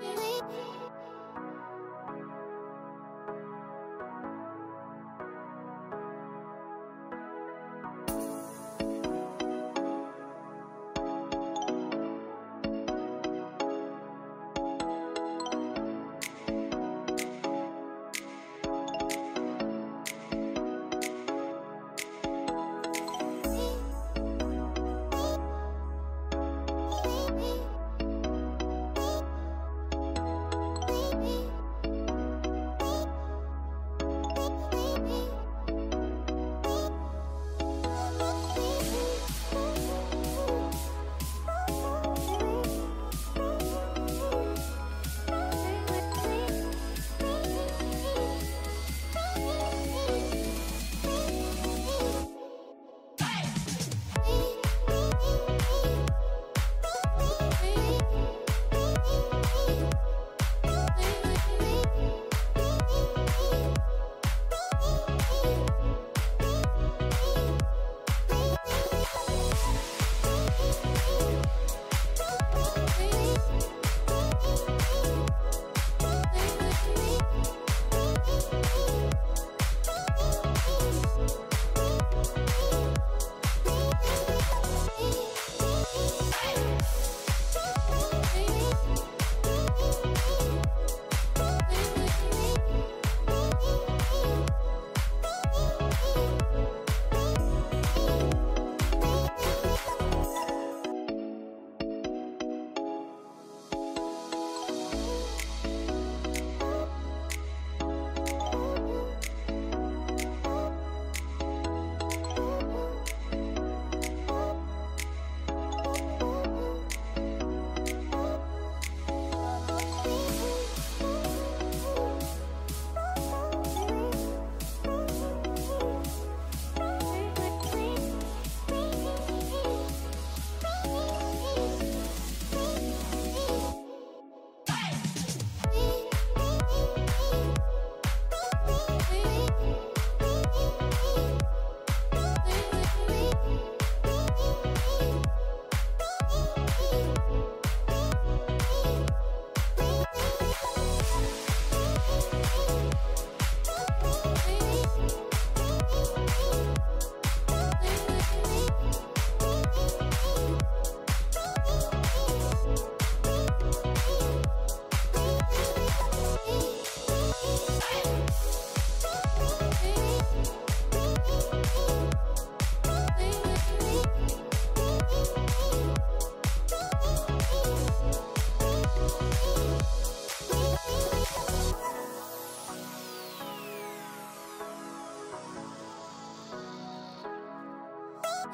Wait.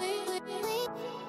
We. wait.